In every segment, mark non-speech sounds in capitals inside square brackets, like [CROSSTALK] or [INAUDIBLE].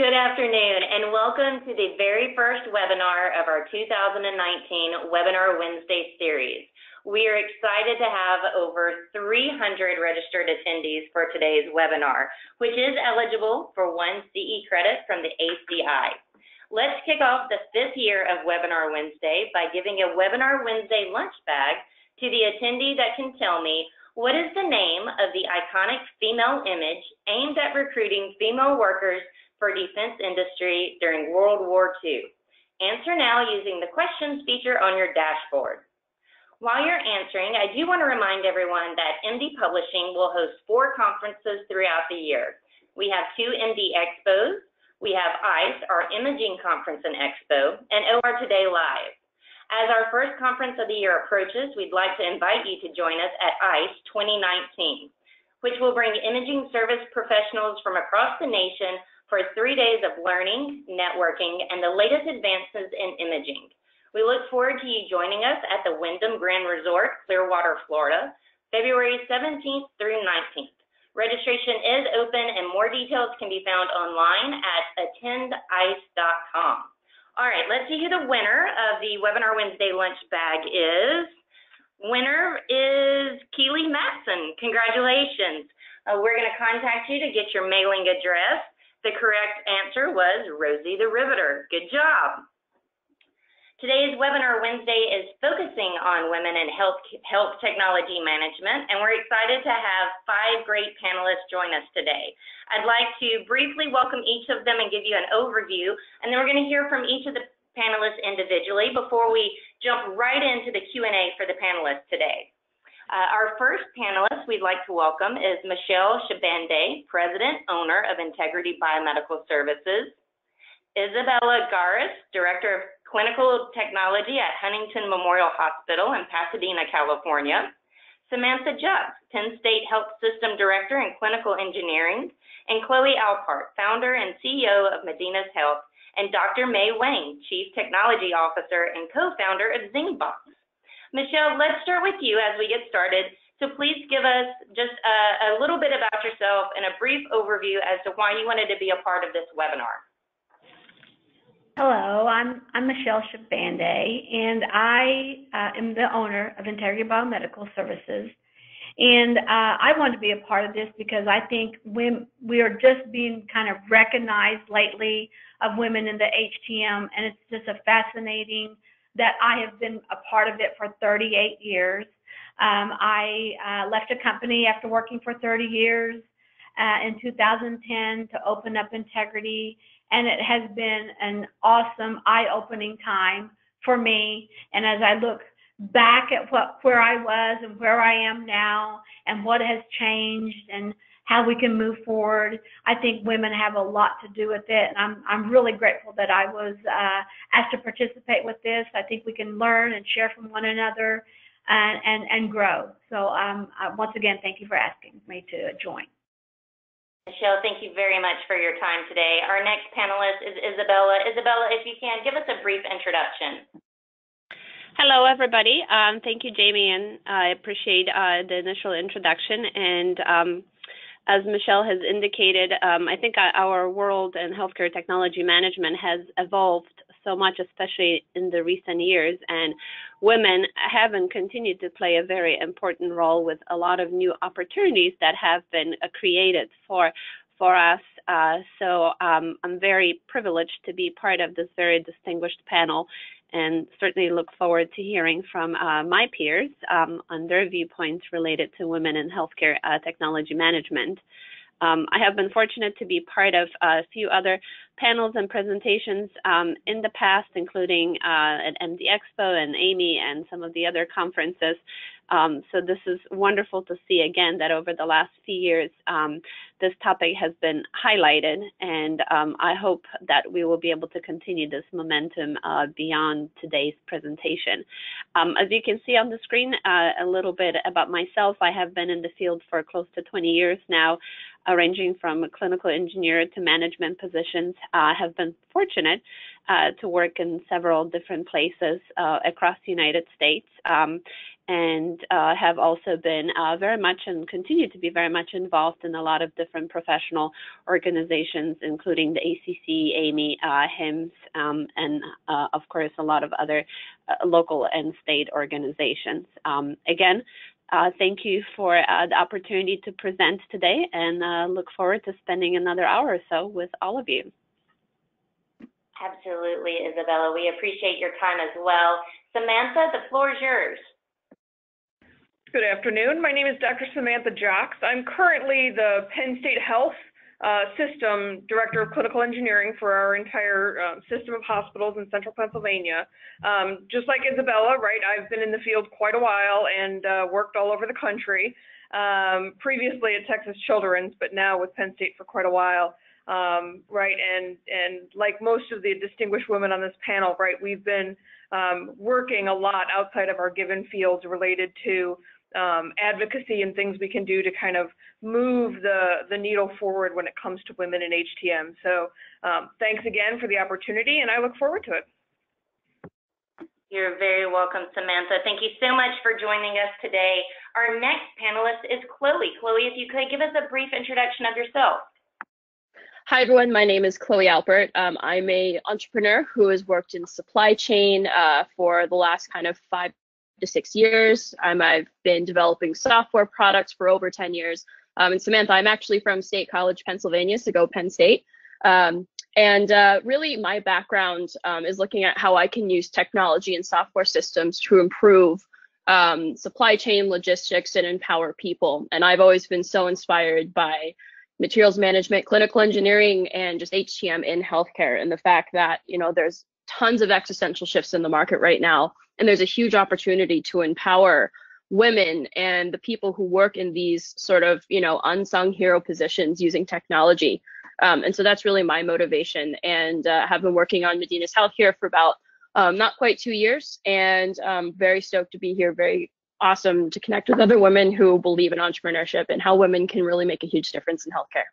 Good afternoon and welcome to the very first webinar of our 2019 Webinar Wednesday series. We are excited to have over 300 registered attendees for today's webinar, which is eligible for one CE credit from the ACI. Let's kick off the fifth year of Webinar Wednesday by giving a Webinar Wednesday lunch bag to the attendee that can tell me what is the name of the iconic female image aimed at recruiting female workers for defense industry during World War II? Answer now using the questions feature on your dashboard. While you're answering, I do want to remind everyone that MD Publishing will host four conferences throughout the year. We have two MD Expos, we have ICE, our Imaging Conference and Expo, and OR Today Live. As our first conference of the year approaches, we'd like to invite you to join us at ICE 2019, which will bring imaging service professionals from across the nation for three days of learning, networking, and the latest advances in imaging. We look forward to you joining us at the Wyndham Grand Resort, Clearwater, Florida, February 17th through 19th. Registration is open and more details can be found online at attendice.com. All right, let's see who the winner of the Webinar Wednesday lunch bag is. Winner is Keely Matson. Congratulations. Uh, we're going to contact you to get your mailing address. The correct answer was Rosie the Riveter. Good job. Today's Webinar Wednesday is focusing on women in health, health technology management, and we're excited to have five great panelists join us today. I'd like to briefly welcome each of them and give you an overview, and then we're going to hear from each of the panelists individually before we jump right into the Q&A for the panelists today. Uh, our first panelist we'd like to welcome is Michelle Shabande, President, Owner of Integrity Biomedical Services, Isabella Gieras, Director of Clinical Technology at Huntington Memorial Hospital in Pasadena, California, Samantha Jacques, Penn State Health System Director in Clinical Engineering, and Chloe Alpert, Founder and CEO of Medinas Health, and Dr. May Wang, Chief Technology Officer and co-founder of Zingbox. Michelle, let's start with you as we get started. So please give us just a, a little bit about yourself and a brief overview as to why you wanted to be a part of this webinar. Hello, I'm I'm Michelle Shabande, and I uh, am the owner of Integrity Biomedical Services. And uh, I want to be a part of this because I think when we are just being kind of recognized lately of women in the HTM, and it's just a fascinating that I have been a part of it for 38 years. Um, I uh, left a company after working for 30 years uh, in 2010 to open up Integrity, and it has been an awesome, eye-opening time for me. And as I look back at what where I was and where I am now, and what has changed, and how we can move forward. I think women have a lot to do with it, and I'm I'm really grateful that I was uh, asked to participate with this. I think we can learn and share from one another, and and, and grow. So um, uh, once again, thank you for asking me to join. Michelle, thank you very much for your time today. Our next panelist is Isabella. Isabella, if you can, give us a brief introduction. Hello, everybody. Um, thank you, Jamie, and I appreciate uh, the initial introduction. And um, as Michelle has indicated, um, I think our world in healthcare technology management has evolved so much, especially in the recent years, and women have and continue to play a very important role with a lot of new opportunities that have been uh, created for for us. Uh, so um, I'm very privileged to be part of this very distinguished panel and certainly look forward to hearing from uh, my peers um, on their viewpoints related to women in healthcare uh, technology management. Um, I have been fortunate to be part of a few other panels and presentations um, in the past, including uh, at MD Expo and AAMI and some of the other conferences. Um, so this is wonderful to see again that over the last few years, um, this topic has been highlighted, and um, I hope that we will be able to continue this momentum uh, beyond today's presentation. Um, as you can see on the screen, uh, a little bit about myself. I have been in the field for close to 20 years now, uh, ranging from a clinical engineer to management positions. I have been fortunate uh, to work in several different places uh, across the United States. Um, and uh, have also been uh, very much and continue to be very much involved in a lot of different professional organizations, including the ACC, AAMI, uh, HIMSS, um, and uh, of course a lot of other uh, local and state organizations. Um, again, uh, thank you for the opportunity to present today and look forward to spending another hour or so with all of you. Absolutely, Isabella. We appreciate your time as well. Samantha, the floor is yours. Good afternoon. My name is Dr. Samantha Jacques. I'm currently the Penn State Health uh, System Director of Clinical Engineering for our entire uh, system of hospitals in central Pennsylvania. Um, just like Isabella, right, I've been in the field quite a while and uh, worked all over the country. Um, previously at Texas Children's, but now with Penn State for quite a while. Um, right, and and like most of the distinguished women on this panel, right, we've been um, working a lot outside of our given fields related to um, advocacy and things we can do to kind of move the, the needle forward when it comes to women in HTM. So um, thanks again for the opportunity, and I look forward to it. You're very welcome, Samantha. Thank you so much for joining us today. Our next panelist is Chloe. Chloe, if you could give us a brief introduction of yourself. Hi, everyone. My name is Chloe Alpert. Um, I'm a entrepreneur who has worked in supply chain uh, for the last kind of five to six years. Um, I've been developing software products for over 10 years. Um, and Samantha, I'm actually from State College, Pennsylvania, so go Penn State. Um, and uh, really, my background um, is looking at how I can use technology and software systems to improve um, supply chain logistics and empower people. And I've always been so inspired by materials management, clinical engineering, and just HTM in healthcare, and the fact that you know there's tons of existential shifts in the market right now and there's a huge opportunity to empower women and the people who work in these sort of, you know, unsung hero positions using technology. Um, and so that's really my motivation and uh, have been working on Medinas Health here for about um, not quite two years and um, very stoked to be here. Very awesome to connect with other women who believe in entrepreneurship and how women can really make a huge difference in healthcare.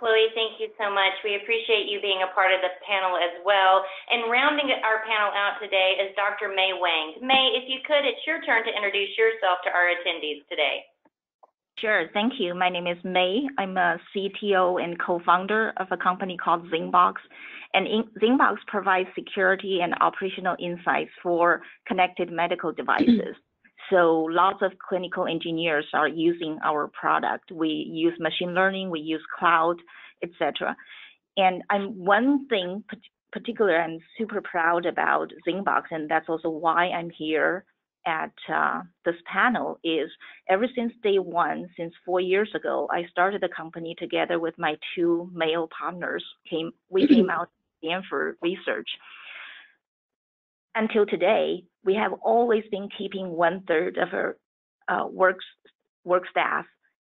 Chloe, thank you so much. We appreciate you being a part of the panel as well. And rounding our panel out today is Dr. May Wang. May, if you could, it's your turn to introduce yourself to our attendees today. Sure, thank you. My name is May. I'm a CTO and co-founder of a company called Zingbox. And Zingbox provides security and operational insights for connected medical devices. [CLEARS THROAT] So lots of clinical engineers are using our product. We use machine learning, we use cloud, etc. And I'm one thing particular I'm super proud about Zingbox, and that's also why I'm here at uh, this panel is ever since day one, since four years ago, I started the company together with my two male partners. Came we came [CLEARS THROAT] out Stanford research. Until today, we have always been keeping one third of our uh, work, work staff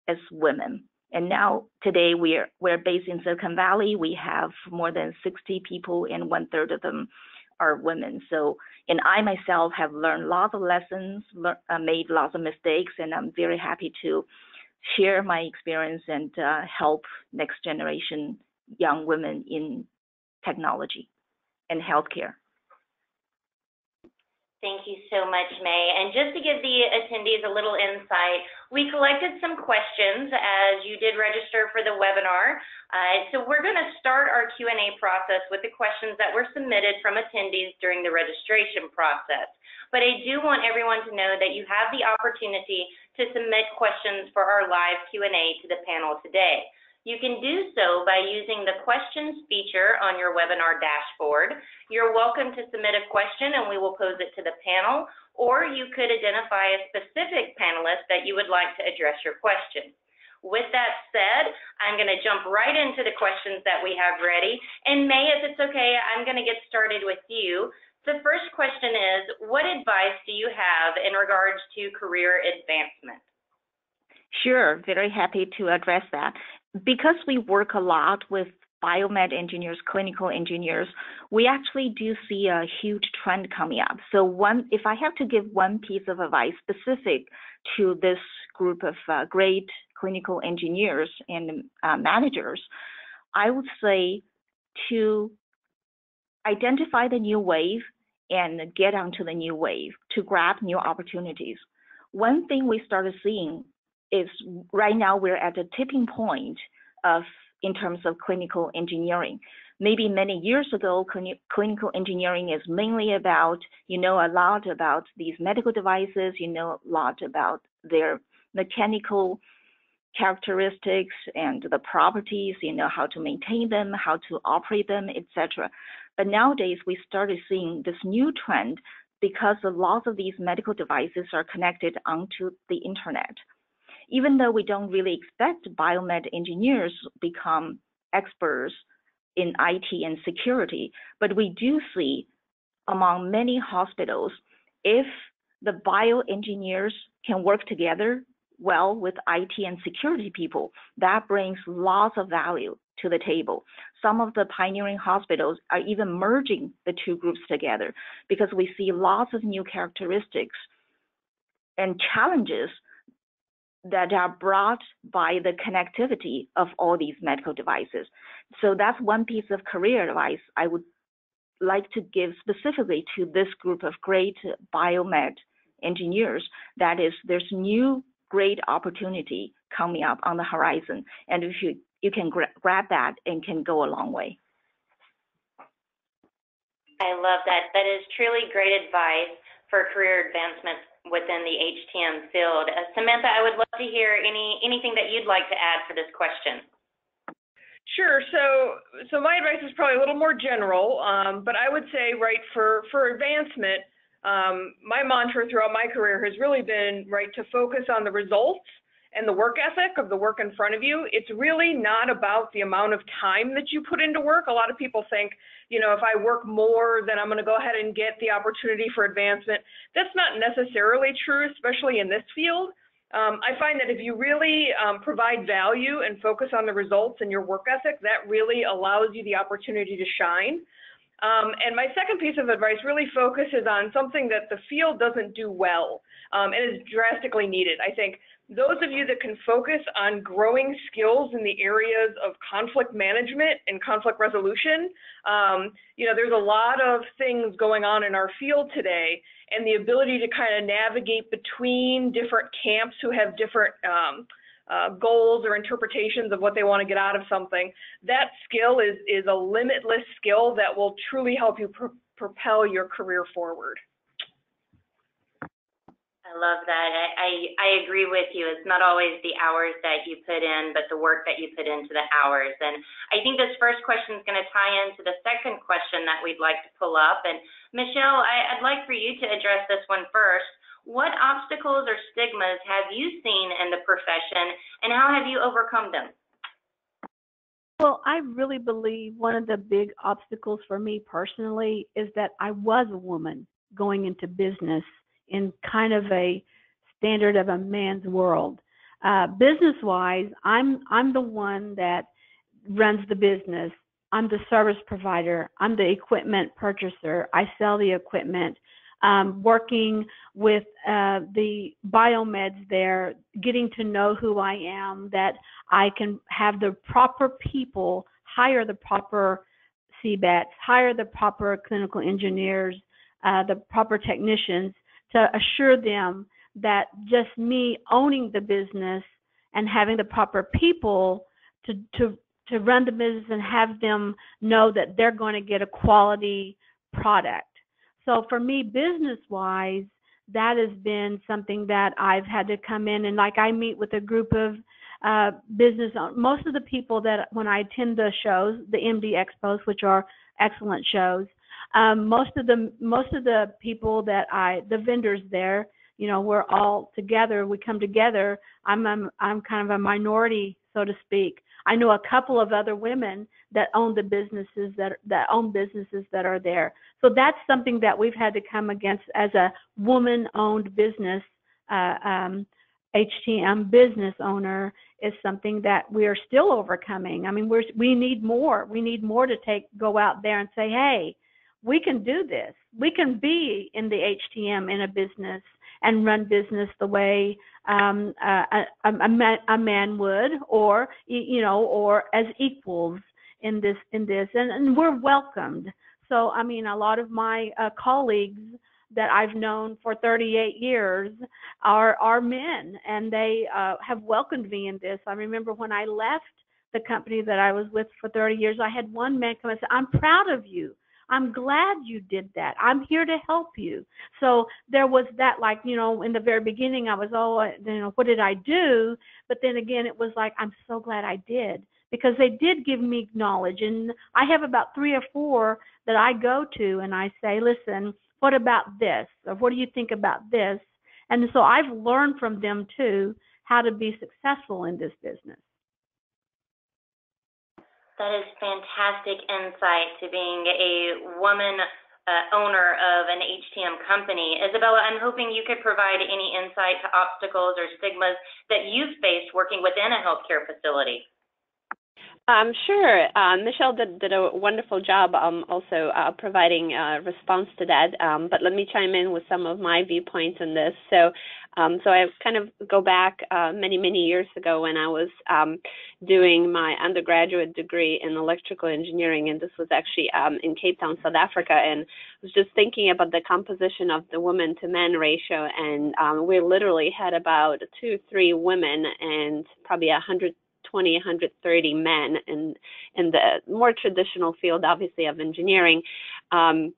as women. And now today we're we're based in Silicon Valley. We have more than 60 people, and one third of them are women. So, and I myself have learned lots of lessons, uh, made lots of mistakes, and I'm very happy to share my experience and uh, help next generation young women in technology and healthcare. Thank you so much, May. And just to give the attendees a little insight, we collected some questions as you did register for the webinar. Uh, so we're going to start our Q&A process with the questions that were submitted from attendees during the registration process. But I do want everyone to know that you have the opportunity to submit questions for our live Q&A to the panel today. You can do so by using the questions feature on your webinar dashboard. You're welcome to submit a question and we will pose it to the panel, or you could identify a specific panelist that you would like to address your question. With that said, I'm going to jump right into the questions that we have ready. And May, if it's okay, I'm going to get started with you. The first question is, what advice do you have in regards to career advancement? Sure, very happy to address that because we work a lot with biomed engineers, clinical engineers, we actually do see a huge trend coming up. So one, if I have to give one piece of advice specific to this group of uh, great clinical engineers and uh, managers, I would say to identify the new wave and get onto the new wave to grab new opportunities. One thing we started seeing is right now we're at a tipping point of in terms of clinical engineering. Maybe many years ago, clinical engineering is mainly about, you know, a lot about these medical devices, you know, a lot about their mechanical characteristics and the properties, you know, how to maintain them, how to operate them, etc. But nowadays, we started seeing this new trend because a lot of these medical devices are connected onto the internet. Even though we don't really expect biomed engineers become experts in IT and security, but we do see among many hospitals, if the bioengineers can work together well with IT and security people, that brings lots of value to the table. Some of the pioneering hospitals are even merging the two groups together because we see lots of new characteristics and challenges that are brought by the connectivity of all these medical devices. So that's one piece of career advice I would like to give specifically to this group of great biomed engineers. That is, there's new great opportunity coming up on the horizon. And if you, you can gra grab that and can go a long way. I love that. That is truly great advice for career advancement within the HTM field. Uh, Samantha, I would love to hear any anything that you'd like to add for this question. Sure. So, so my advice is probably a little more general, um, but I would say, right, for for advancement, um, my mantra throughout my career has really been right to focus on the results and the work ethic of the work in front of you. It's really not about the amount of time that you put into work. A lot of people think, you know, if I work more, then I'm going to go ahead and get the opportunity for advancement. That's not necessarily true, especially in this field. Um, I find that if you really um, provide value and focus on the results and your work ethic, that really allows you the opportunity to shine. Um, and my second piece of advice really focuses on something that the field doesn't do well um, and is drastically needed. I think those of you that can focus on growing skills in the areas of conflict management and conflict resolution, um, you know, there's a lot of things going on in our field today, and the ability to kind of navigate between different camps who have different um, uh, goals or interpretations of what they want to get out of something, that skill is, is a limitless skill that will truly help you pr propel your career forward. I love that. I, I, I agree with you. It's not always the hours that you put in, but the work that you put into the hours. And I think this first question is going to tie into the second question that we'd like to pull up. And Michelle, I, I'd like for you to address this one first. What obstacles or stigmas have you seen in the profession and how have you overcome them? Well, I really believe one of the big obstacles for me personally is that I was a woman going into business in kind of a standard of a man's world. Uh, business wise, I'm I'm the one that runs the business. I'm the service provider. I'm the equipment purchaser. I sell the equipment um, working with uh, the biomeds there, getting to know who I am, that I can have the proper people, hire the proper CBETs, hire the proper clinical engineers, uh, the proper technicians to assure them that just me owning the business and having the proper people to, to, to run the business and have them know that they're going to get a quality product so for me, business wise, that has been something that I've had to come in and like I meet with a group of uh, business. Most of the people that when I attend the shows, the MD expos, which are excellent shows, um, most of the most of the people that I the vendors there, you know, we're all together. We come together. I'm I'm, kind of a minority, so to speak. I know a couple of other women that own the businesses that that own businesses that are there. So that's something that we've had to come against as a woman-owned business. Uh, um, HTM business owner is something that we are still overcoming. I mean, we're we need more. We need more to take go out there and say, hey, we can do this. We can be in the HTM in a business and run business the way um, a, a, a, man, a man would, or you know, or as equals in this in this, and, and we're welcomed. So, I mean, a lot of my uh, colleagues that I've known for 38 years are are men, and they uh, have welcomed me in this. I remember when I left the company that I was with for 30 years, I had one man come and say, "I'm proud of you. I'm glad you did that. I'm here to help you." So there was that, like you know, in the very beginning, I was, oh, you know, what did I do? But then again, it was like, I'm so glad I did because they did give me knowledge, and I have about three or four that I go to and I say, listen what about this? Or what do you think about this? And so I've learned from them too how to be successful in this business. That is fantastic insight to being a woman uh, owner of an HTM company. Isabella, I'm hoping you could provide any insight to obstacles or stigmas that you've faced working within a healthcare facility. Um, sure. Um, Michelle did, did a wonderful job um, also uh, providing a uh, response to that. Um, but let me chime in with some of my viewpoints on this. So, um, so I kind of go back uh, many, many years ago when I was um, doing my undergraduate degree in electrical engineering, and this was actually in Cape Town, South Africa. And I was just thinking about the composition of the women to men ratio, and we literally had about two, three women and probably a hundred 120, 130 men in in the more traditional field, obviously, of engineering. Um,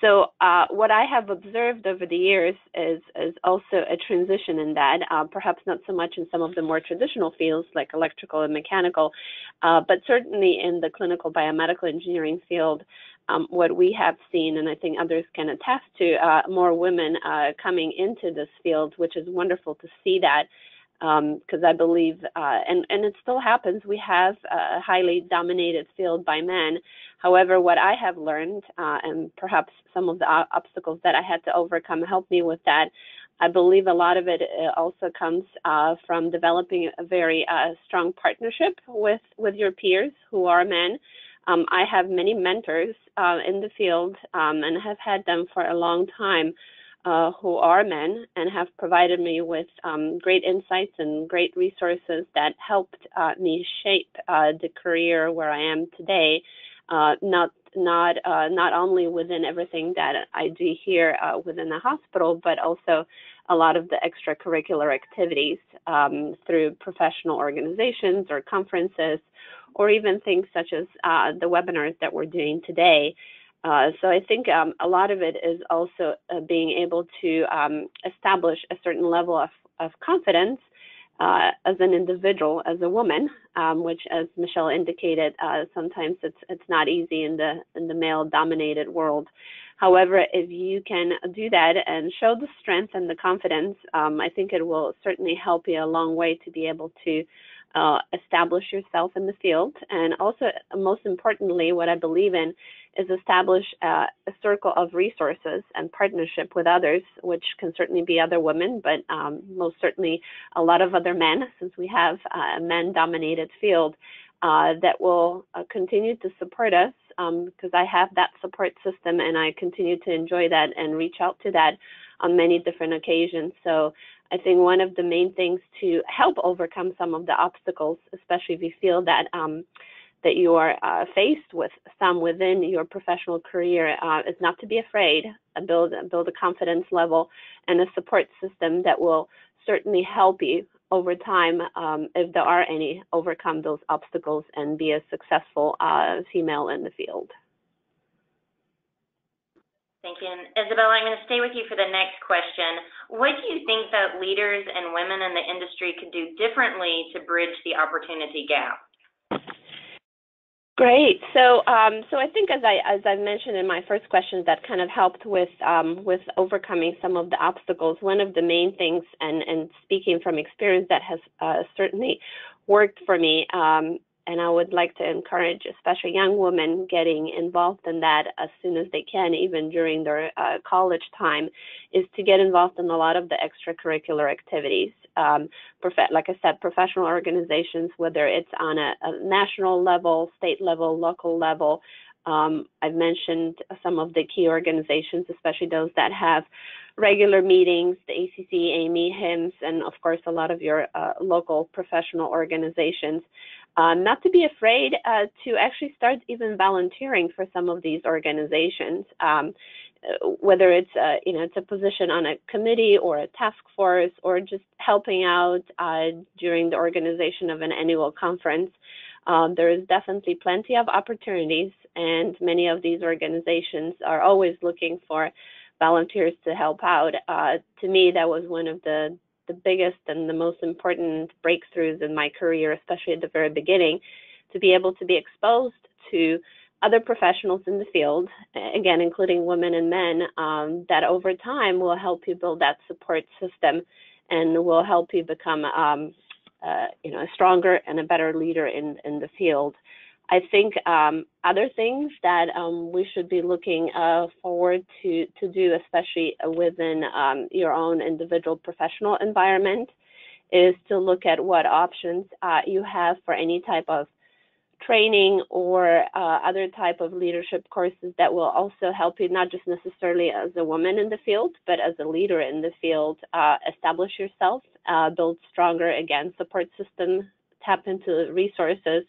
so uh, what I have observed over the years is is also a transition in that, uh, perhaps not so much in some of the more traditional fields like electrical and mechanical, uh, but certainly in the clinical biomedical engineering field. Um, what we have seen, and I think others can attest to, uh, more women uh, coming into this field, which is wonderful to see that because um, I believe, uh, and and it still happens. We have a highly dominated field by men. However, what I have learned, uh, and perhaps some of the obstacles that I had to overcome, helped me with that. I believe a lot of it uh, also comes uh, from developing a very uh, strong partnership with with your peers who are men. Um, I have many mentors uh, in the field um, and have had them for a long time uh, who are men and have provided me with um, great insights and great resources that helped me shape the career where I am today. Uh, not not uh, not only within everything that I do here uh, within the hospital, but also a lot of the extracurricular activities um, through professional organizations or conferences, or even things such as the webinars that we're doing today. Uh, so I think um, a lot of it is also uh, being able to um, establish a certain level of, of confidence uh, as an individual, as a woman, um, which, as Michelle indicated, uh, sometimes it's it's not easy in the in the male-dominated world. However, if you can do that and show the strength and the confidence, um, I think it will certainly help you a long way to be able to uh, establish yourself in the field. And also, most importantly, what I believe in is establish uh, a circle of resources and partnership with others, which can certainly be other women, but um, most certainly a lot of other men, since we have a men dominated field. Uh, that will uh, continue to support us because um, I have that support system and I continue to enjoy that and reach out to that on many different occasions. So I think one of the main things to help overcome some of the obstacles, especially if you feel that um, that you are uh, faced with some within your professional career, uh, is not to be afraid. Uh, build build a confidence level and a support system that will certainly help you over time, um, if there are any, overcome those obstacles and be a successful uh, female in the field. Thank you. And Isabella, I'm going to stay with you for the next question. What do you think that leaders and women in the industry could do differently to bridge the opportunity gap? Great. So, um, so I think as I as I mentioned in my first question, that kind of helped with um, with overcoming some of the obstacles. One of the main things, and and speaking from experience, that has uh, certainly worked for me um, and I would like to encourage, especially young women, getting involved in that as soon as they can, even during their uh, college time, is to get involved in a lot of the extracurricular activities. Um, like I said, professional organizations, whether it's on a, a national level, state level, local level. Um, I've mentioned some of the key organizations, especially those that have regular meetings, the ACC, AAMI, HIMSS, and of course a lot of your uh, local professional organizations. Um, not to be afraid uh, to actually start even volunteering for some of these organizations. Um, uh, whether it's a, you know it's a position on a committee or a task force or just helping out uh, during the organization of an annual conference, um, there is definitely plenty of opportunities, and many of these organizations are always looking for volunteers to help out. Uh, to me, that was one of the the biggest and the most important breakthroughs in my career, especially at the very beginning, to be able to be exposed to other professionals in the field, again, including women and men, um, that over time will help you build that support system and will help you become, um, uh, you know, a stronger and a better leader in, in the field. I think um, other things that um, we should be looking uh, forward to, to do, especially within um, your own individual professional environment, is to look at what options uh, you have for any type of training or uh, other type of leadership courses that will also help you not just necessarily as a woman in the field, but as a leader in the field, uh, establish yourself, uh, build stronger, again, support system, tap into resources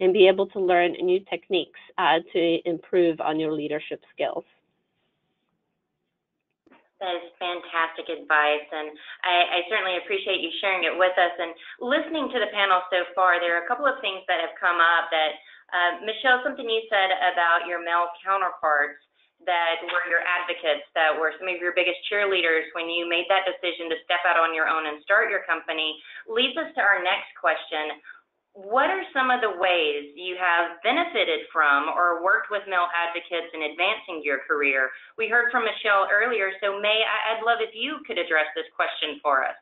and be able to learn new techniques uh, to improve on your leadership skills. That is fantastic advice, and I, I, certainly appreciate you sharing it with us. And listening to the panel so far, there are a couple of things that have come up that, uh, Michelle, something you said about your male counterparts that were your advocates, that were some of your biggest cheerleaders when you made that decision to step out on your own and start your company, leads us to our next question what are some of the ways you have benefited from or worked with male advocates in advancing your career? We heard from Michelle earlier, so May, I'd love if you could address this question for us.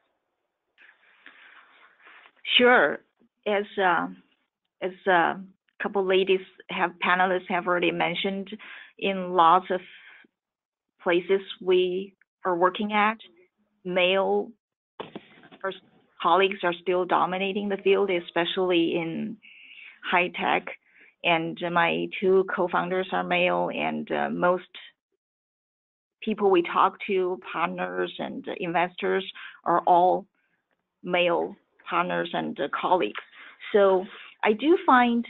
Sure. As uh, as a uh, couple ladies have panelists have already mentioned, in lots of places we are working at, male colleagues are still dominating the field, especially in high tech. And my two co-founders are male, and uh, most people we talk to, partners and investors, are all male partners and uh, colleagues. So I do find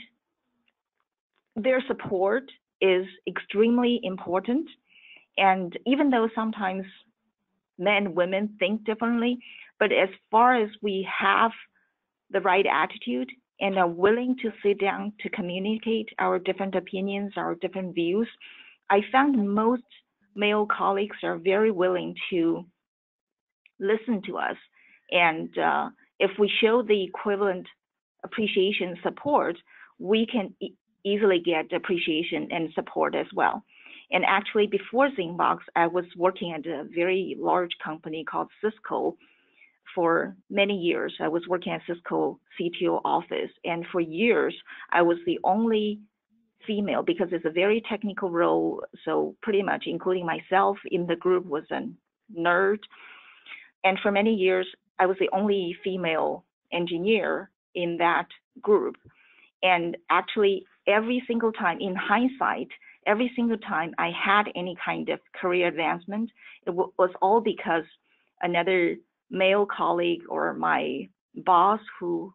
their support is extremely important. And even though sometimes men and women think differently, but as far as we have the right attitude and are willing to sit down to communicate our different opinions, our different views, I found most male colleagues are very willing to listen to us. And uh, if we show the equivalent appreciation support, we can e easily get appreciation and support as well. And actually, before Zingbox, I was working at a very large company called Cisco, for many years. I was working at Cisco CTO office, and for years I was the only female because it's a very technical role. So pretty much, including myself in the group, was a nerd. And for many years, I was the only female engineer in that group. And actually, every single time, in hindsight, every single time I had any kind of career advancement, it was all because another male colleague or my boss who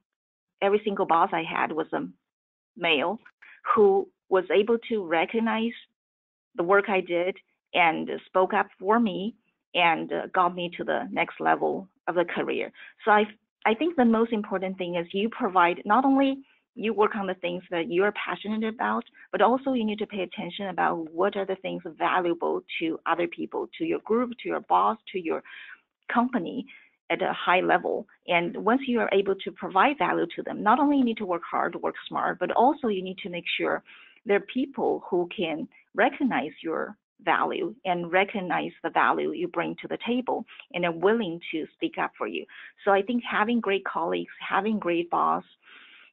every single boss I had was a male who was able to recognize the work I did and spoke up for me and uh, got me to the next level of the career. So I I think the most important thing is you provide not only you work on the things that you're passionate about, but also you need to pay attention about what are the things valuable to other people, to your group, to your boss, to your company at a high level. And once you are able to provide value to them, not only you need to work hard, work smart, but also you need to make sure there are people who can recognize your value and recognize the value you bring to the table and are willing to speak up for you. So I think having great colleagues, having great boss,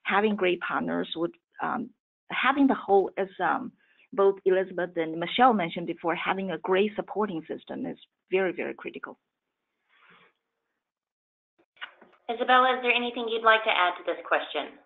having great partners would um, having the whole as um, both Elizabeth and Michelle mentioned before, having a great supporting system is very, very critical. Isabella, is there anything you'd like to add to this question?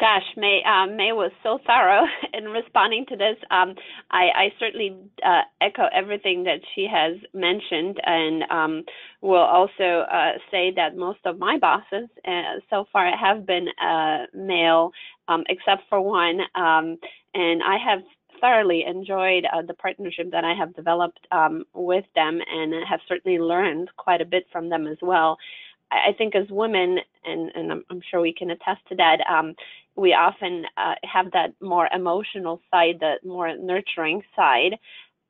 Gosh, May um, May was so thorough [LAUGHS] in responding to this. Um, I, I, certainly uh, echo everything that she has mentioned, and um, will also uh, say that most of my bosses uh, so far have been uh, male, um, except for one, um, and I have thoroughly enjoyed uh, the partnership that I have developed um, with them, and have certainly learned quite a bit from them as well. I think as women, and, and I'm, I'm, sure we can attest to that, um, we often uh, have that more emotional side, that more nurturing side.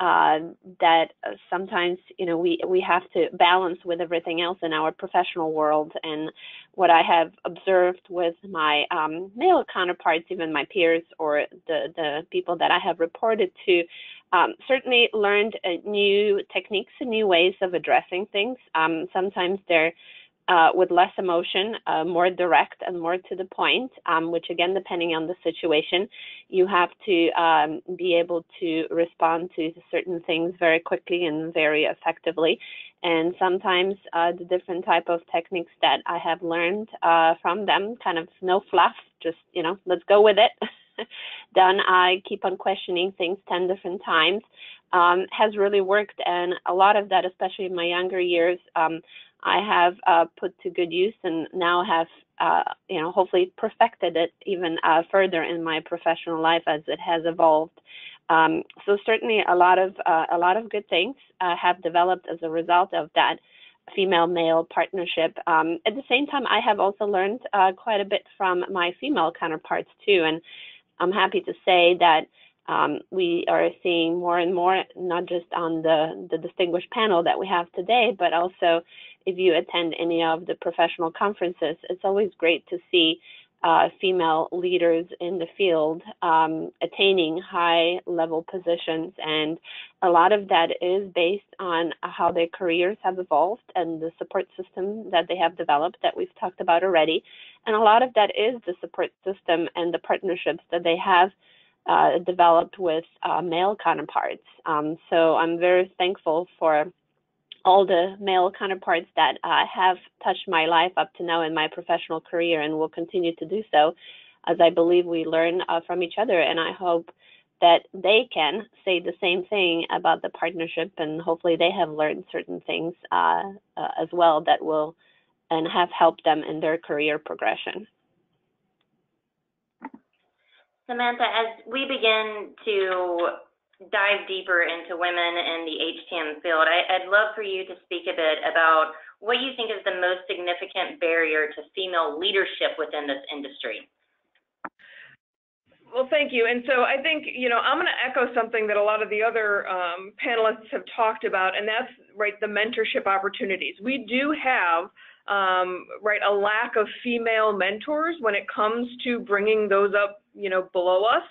Uh, that sometimes you know we we have to balance with everything else in our professional world and what I have observed with my um, male counterparts, even my peers or the the people that I have reported to, um, certainly learned uh, new techniques and new ways of addressing things. Um, sometimes they're uh, with less emotion, uh, more direct and more to the point, um, which again, depending on the situation, you have to um, be able to respond to certain things very quickly and very effectively. And sometimes uh, the different type of techniques that I have learned uh, from them, kind of no fluff, just, you know, let's go with it. [LAUGHS] then I keep on questioning things 10 different times, um, has really worked. And a lot of that, especially in my younger years, um, I have uh, put to good use and now have, uh, you know, hopefully perfected it even uh, further in my professional life as it has evolved. Um, so certainly a lot of uh, a lot of good things uh, have developed as a result of that female-male partnership. Um, at the same time, I have also learned uh, quite a bit from my female counterparts too, and I'm happy to say that um, we are seeing more and more, not just on the, the distinguished panel that we have today, but also if you attend any of the professional conferences, it's always great to see uh, female leaders in the field um, attaining high level positions. And a lot of that is based on how their careers have evolved and the support system that they have developed that we've talked about already. And a lot of that is the support system and the partnerships that they have uh, developed with uh, male counterparts. Um, so I'm very thankful for all the male counterparts that uh, have touched my life up to now in my professional career and will continue to do so, as I believe we learn uh, from each other. And I hope that they can say the same thing about the partnership, and hopefully they have learned certain things uh, uh as well that will and have helped them in their career progression. Samantha, as we begin to dive deeper into women in the HTM field, I, would love for you to speak a bit about what you think is the most significant barrier to female leadership within this industry. Well, thank you. And so I think, you know, I'm going to echo something that a lot of the other um, panelists have talked about, and that's, right, the mentorship opportunities. We do have, um, right, a lack of female mentors when it comes to bringing those up, you know, below us.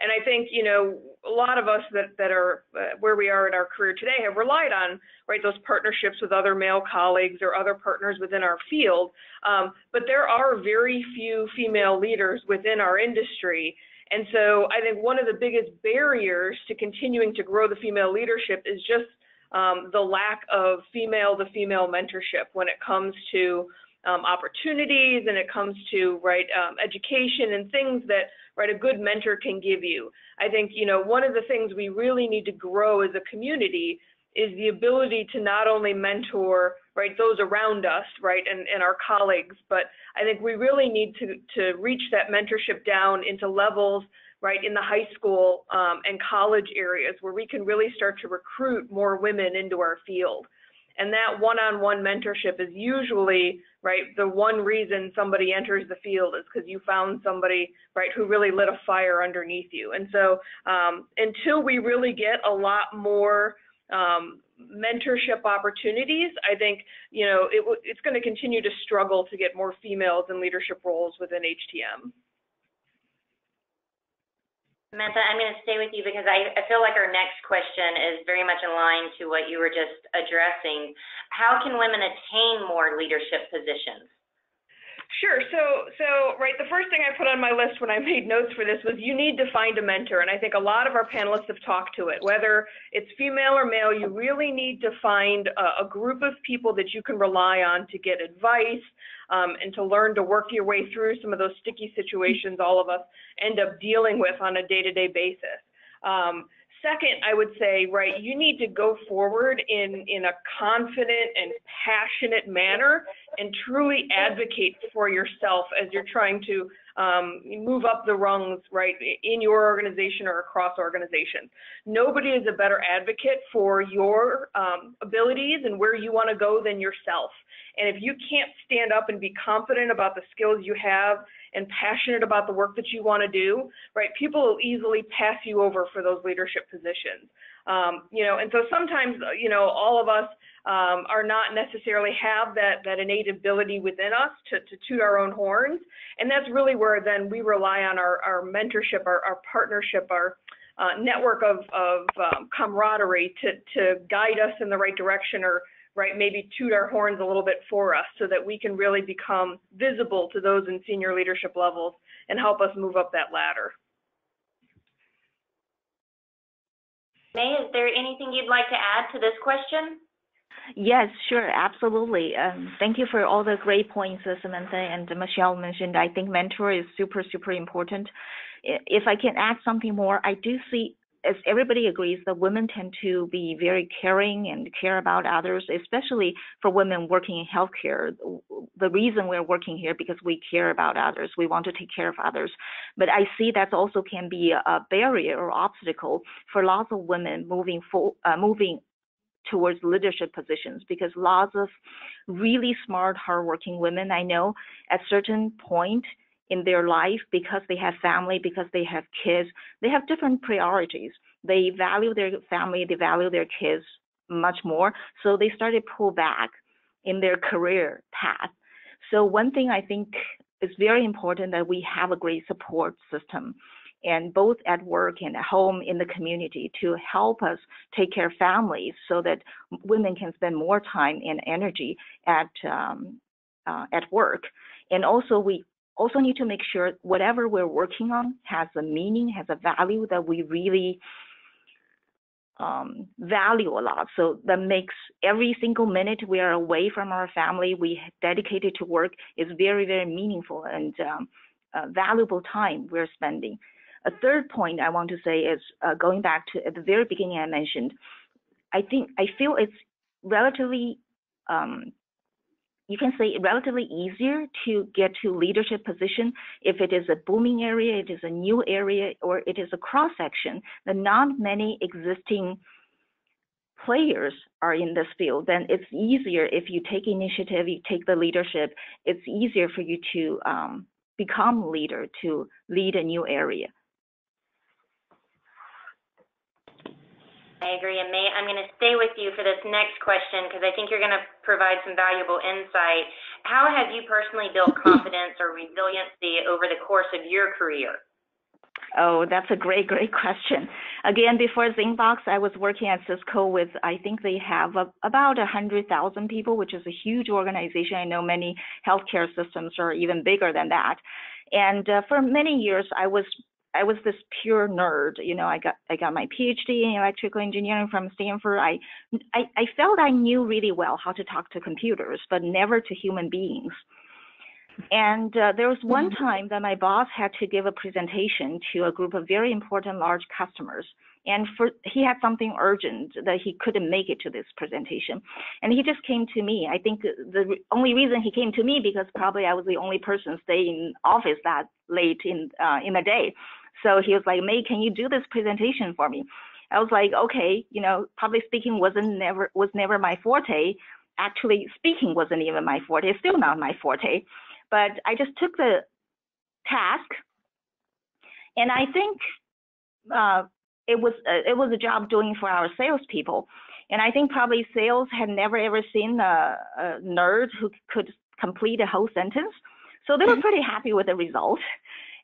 And I think, you know, a lot of us that, that are uh, where we are in our career today have relied on, right, those partnerships with other male colleagues or other partners within our field. Um, but there are very few female leaders within our industry. And so I think one of the biggest barriers to continuing to grow the female leadership is just um, the lack of female to female mentorship when it comes to um, opportunities and it comes to right um, education and things that right a good mentor can give you. I think you know one of the things we really need to grow as a community is the ability to not only mentor right those around us right and, and our colleagues but i think we really need to to reach that mentorship down into levels right in the high school um, and college areas where we can really start to recruit more women into our field and that one-on-one mentorship is usually, right, the one reason somebody enters the field is because you found somebody, right, who really lit a fire underneath you. And so um, until we really get a lot more um, mentorship opportunities, I think, you know, it, it's going to continue to struggle to get more females in leadership roles within HTM. Samantha, I'm going to stay with you because I, I, feel like our next question is very much in line to what you were just addressing. How can women attain more leadership positions? Sure. So, so right, the first thing I put on my list when I made notes for this was you need to find a mentor, and I think a lot of our panelists have talked to it. Whether it's female or male, you really need to find a, a group of people that you can rely on to get advice um, and to learn to work your way through some of those sticky situations all of us end up dealing with on a day-to-day -day basis. Um, Second, I would say, right, you need to go forward in, in a confident and passionate manner and truly advocate for yourself as you're trying to um, move up the rungs, right, in your organization or across organizations. Nobody is a better advocate for your um, abilities and where you want to go than yourself. And if you can't stand up and be confident about the skills you have and passionate about the work that you want to do, right, people will easily pass you over for those leadership positions. Um, you know, and so sometimes, you know, all of us um, are not necessarily have that that innate ability within us to, to toot our own horns, and that's really where then we rely on our, our mentorship, our, our partnership, our uh, network of, of um, camaraderie to, to guide us in the right direction or right, maybe toot our horns a little bit for us so that we can really become visible to those in senior leadership levels and help us move up that ladder. May, is there anything you'd like to add to this question? Yes, sure, absolutely. Um, thank you for all the great points uh, Samantha and Michelle mentioned. I think mentor is super, super important. If I can add something more, I do see as everybody agrees that women tend to be very caring and care about others, especially for women working in healthcare. The reason we're working here because we care about others. We want to take care of others. But I see that also can be a barrier or obstacle for lots of women moving for, uh, moving towards leadership positions because lots of really smart, hardworking women I know at certain point in their life because they have family, because they have kids. They have different priorities. They value their family, they value their kids much more. So they started pull back in their career path. So one thing I think is very important that we have a great support system and both at work and at home in the community to help us take care of families so that women can spend more time and energy at um, uh, at work. And also we also need to make sure whatever we're working on has a meaning, has a value that we really um, value a lot. So that makes every single minute we are away from our family, we dedicated to work is very, very meaningful and um, uh, valuable time we're spending. A third point I want to say is uh, going back to at the very beginning I mentioned, I think I feel it's relatively um, you can say relatively easier to get to leadership position if it is a booming area, it is a new area, or it is a cross section. The not many existing players are in this field, then it's easier if you take initiative, you take the leadership. It's easier for you to um, become leader to lead a new area. I agree. And May, I'm going to stay with you for this next question because I think you're going to provide some valuable insight. How have you personally built confidence or resiliency over the course of your career? Oh, that's a great, great question. Again, before Zingbox, I was working at Cisco with, I think they have a, about 100,000 people, which is a huge organization. I know many healthcare systems are even bigger than that. And uh, for many years, I was I was this pure nerd. You know, I got I got my PhD in electrical engineering from Stanford. I, I I felt I knew really well how to talk to computers, but never to human beings. And uh, there was one mm-hmm. time that my boss had to give a presentation to a group of very important large customers. And for he had something urgent that he couldn't make it to this presentation, and he just came to me. I think the only reason he came to me because probably I was the only person staying in office that late in uh, in the day. So he was like, May, can you do this presentation for me? I was like, okay, you know, public speaking wasn't never was never my forte. Actually, speaking wasn't even my forte. It's Still not my forte. But I just took the task, and I think uh, it was uh, it was a job doing for our salespeople. And I think probably sales had never ever seen a, a nerd who could complete a whole sentence. So they were pretty happy with the result.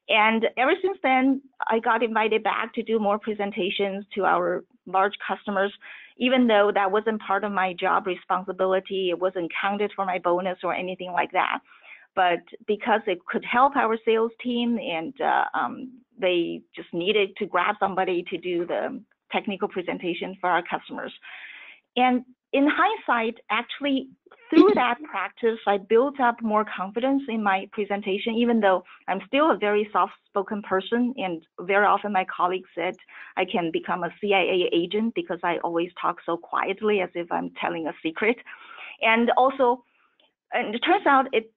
And ever since then, I got invited back to do more presentations to our large customers, even though that wasn't part of my job responsibility. It wasn't counted for my bonus or anything like that. but because it could help our sales team and uh, um, they just needed to grab somebody to do the technical presentation for our customers. And in hindsight, actually, through that [CLEARS THROAT] practice, I built up more confidence in my presentation, even though I'm still a very soft spoken person. And very often my colleagues said I can become a CIA agent because I always talk so quietly as if I'm telling a secret. And also, and it turns out it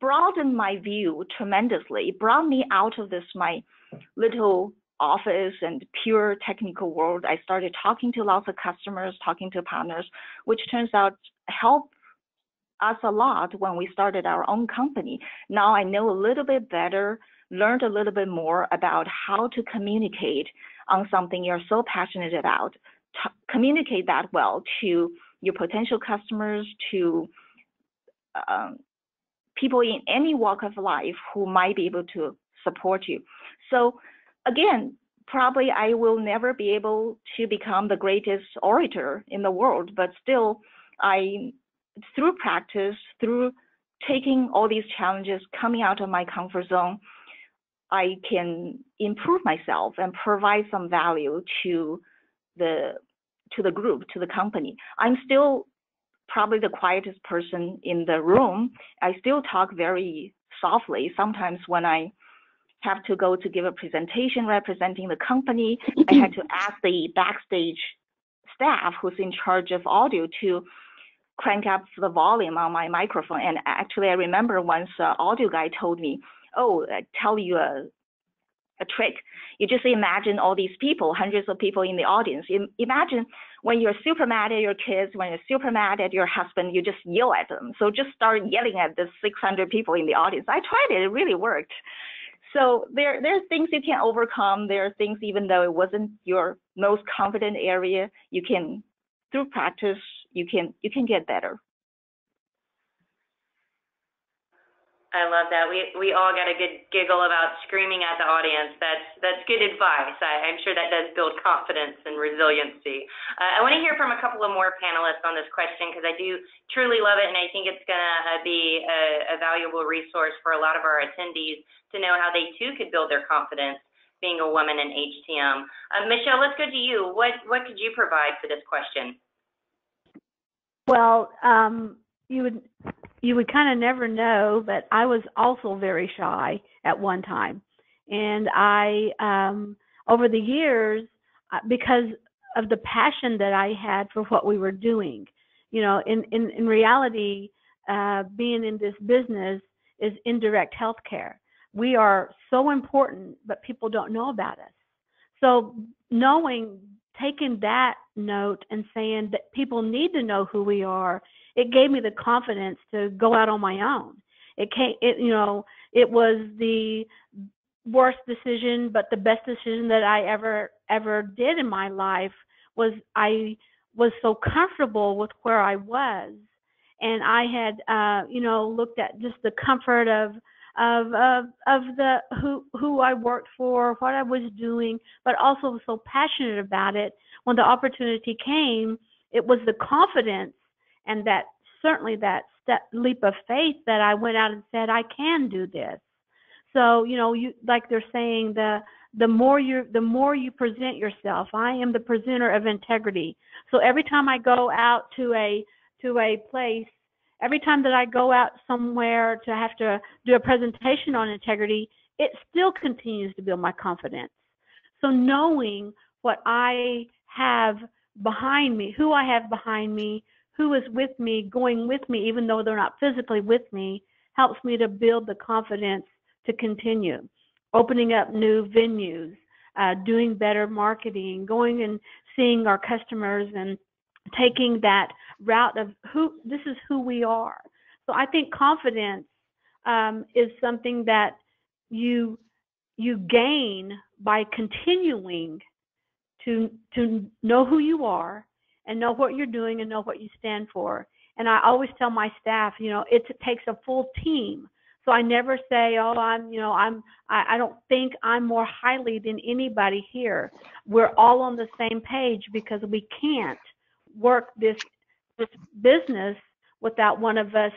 broadened my view tremendously. It brought me out of this, my little office and pure technical world. I started talking to lots of customers, talking to partners, which turns out helped us a lot when we started our own company. Now I know a little bit better, learned a little bit more about how to communicate on something you're so passionate about. T- communicate that well to your potential customers, to um, people in any walk of life who might be able to support you. So again, probably I will never be able to become the greatest orator in the world, but still I through practice, through taking all these challenges, coming out of my comfort zone, I can improve myself and provide some value to the to the group, to the company. I'm still probably the quietest person in the room. I still talk very softly. Sometimes when I have to go to give a presentation representing the company, I had to [CLEARS THROAT] ask the backstage staff who's in charge of audio to crank up the volume on my microphone. And actually, I remember once an audio guy told me, "Oh, I tell you a a trick. You just imagine all these people, hundreds of people in the audience. You Imagine when you're super mad at your kids, when you're super mad at your husband, you just yell at them. So just start yelling at the 600 people in the audience. I tried it; it really worked. So there, there are things you can overcome. There are things, even though it wasn't your most confident area, you can, through practice, you can, you can get better. I love that. We we all got a good giggle about screaming at the audience. That's that's good advice. I, I'm sure that does build confidence and resiliency. Uh, I want to hear from a couple of more panelists on this question because I do truly love it, and I think it's going to uh, be a, a valuable resource for a lot of our attendees to know how they too could build their confidence being a woman in HTM. Uh, Michelle, let's go to you. What what could you provide for this question? Well, um, you would you would kind of never know, but I was also very shy at one time. And I, um, over the years, uh, because of the passion that I had for what we were doing, you know, in, in, in reality, uh, being in this business is indirect healthcare. We are so important, but people don't know about us. So knowing, taking that note and saying that people need to know who we are it gave me the confidence to go out on my own. It came, it you know, it was the worst decision, but the best decision that I ever ever did in my life was I was so comfortable with where I was, and I had uh, you know looked at just the comfort of of of of the who who I worked for, what I was doing, but also was so passionate about it. When the opportunity came, it was the confidence and that certainly that step leap of faith that I went out and said I can do this. So you know, you like they're saying the the more you the more you present yourself. I am the presenter of integrity. So every time I go out to a to a place, every time that I go out somewhere to have to do a presentation on integrity, it still continues to build my confidence. So knowing what I have behind me, who I have behind me, who is with me, going with me, even though they're not physically with me, helps me to build the confidence to continue. Opening up new venues, uh, doing better marketing, going and seeing our customers and taking that route of who this is who we are. So I think confidence um, is something that you you gain by continuing to to know who you are and know what you're doing and know what you stand for. And I always tell my staff, you know, it takes a full team. So I never say, oh, I'm, you know, I'm, I, I don't think I'm more highly than anybody here. We're all on the same page because we can't work this this business without one of us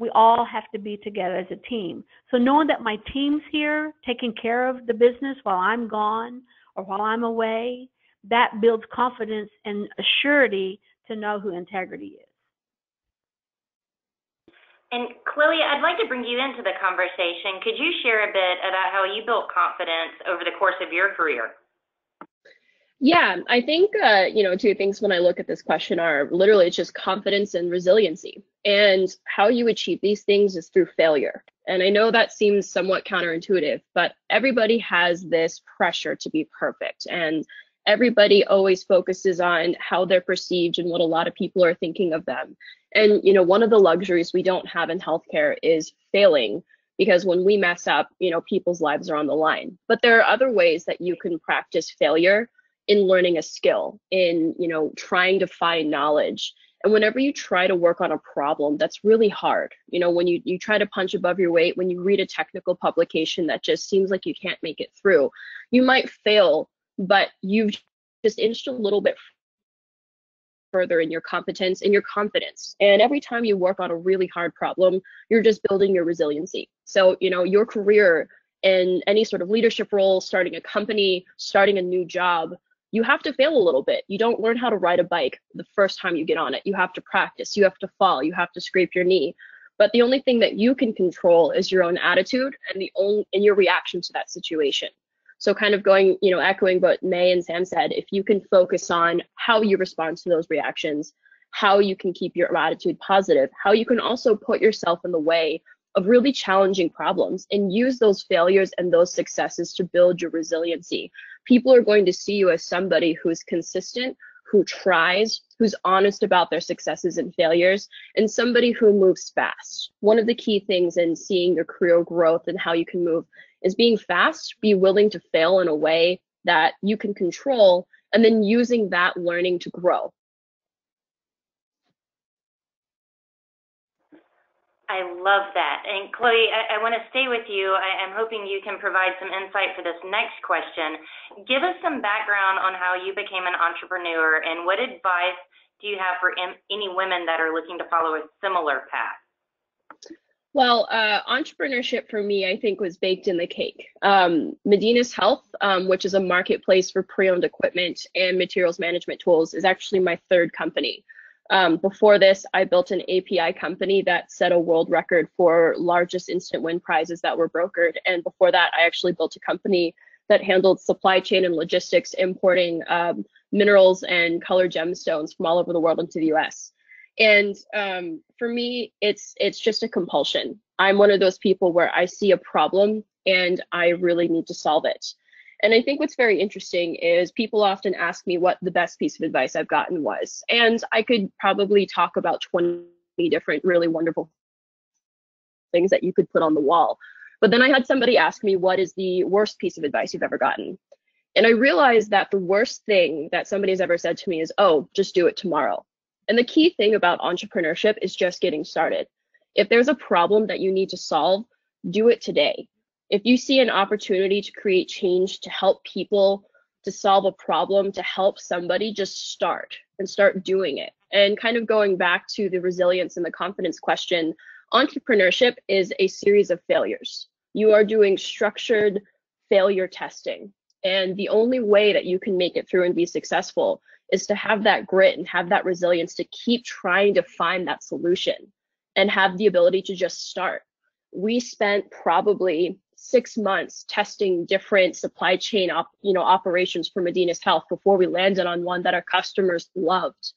we all have to be together as a team. So knowing that my team's here taking care of the business while I'm gone or while I'm away, that builds confidence and a surety to know who integrity is. And Chloe, I'd like to bring you into the conversation. Could you share a bit about how you built confidence over the course of your career? Yeah, I think uh, you know two things when I look at this question are literally it's just confidence and resiliency. And how you achieve these things is through failure. And I know that seems somewhat counterintuitive, but everybody has this pressure to be perfect. And everybody always focuses on how they're perceived and what a lot of people are thinking of them. And you know, one of the luxuries we don't have in healthcare is failing because when we mess up, you know, people's lives are on the line. But there are other ways that you can practice failure in learning a skill, in, you know, trying to find knowledge. And whenever you try to work on a problem, that's really hard. You know, when you, you try to punch above your weight, when you read a technical publication that just seems like you can't make it through, you might fail, but you've just inched a little bit further in your competence and your confidence. And every time you work on a really hard problem, you're just building your resiliency. So, you know, your career in any sort of leadership role, starting a company, starting a new job, you have to fail a little bit. You don't learn how to ride a bike the first time you get on it. You have to practice, you have to fall, you have to scrape your knee. But the only thing that you can control is your own attitude and the only and your reaction to that situation. So kind of going, you know, echoing what May and Sam said, if you can focus on how you respond to those reactions, how you can keep your attitude positive, how you can also put yourself in the way of really challenging problems and use those failures and those successes to build your resiliency. People are going to see you as somebody who's consistent, who tries, who's honest about their successes and failures, and somebody who moves fast. One of the key things in seeing your career growth and how you can move is being fast, be willing to fail in a way that you can control, and then using that learning to grow. I love that. And Chloe, I, I want to stay with you. I, am hoping you can provide some insight for this next question. Give us some background on how you became an entrepreneur and what advice do you have for any women that are looking to follow a similar path? Well, uh, entrepreneurship for me, I think, was baked in the cake. Um, Medinas Health, um, which is a marketplace for pre owned equipment and materials management tools, is actually my third company. Um, before this, I built an API company that set a world record for largest instant win prizes that were brokered. And before that, I actually built a company that handled supply chain and logistics, importing um, minerals and colored gemstones from all over the world into the US. And um, for me, it's it's just a compulsion. I'm one of those people where I see a problem and I really need to solve it. And I think what's very interesting is people often ask me what the best piece of advice I've gotten was. And I could probably talk about 20 different really wonderful things that you could put on the wall. But then I had somebody ask me, what is the worst piece of advice you've ever gotten? And I realized that the worst thing that somebody has ever said to me is, oh, just do it tomorrow. And the key thing about entrepreneurship is just getting started. If there's a problem that you need to solve, do it today if you see an opportunity to create change, to help people, to solve a problem, to help somebody, just start and start doing it. And kind of going back to the resilience and the confidence question, entrepreneurship is a series of failures. You are doing structured failure testing. And the only way that you can make it through and be successful is to have that grit and have that resilience to keep trying to find that solution and have the ability to just start. We spent probably six months testing different supply chain op, you know operations for Medinas Health before we landed on one that our customers loved.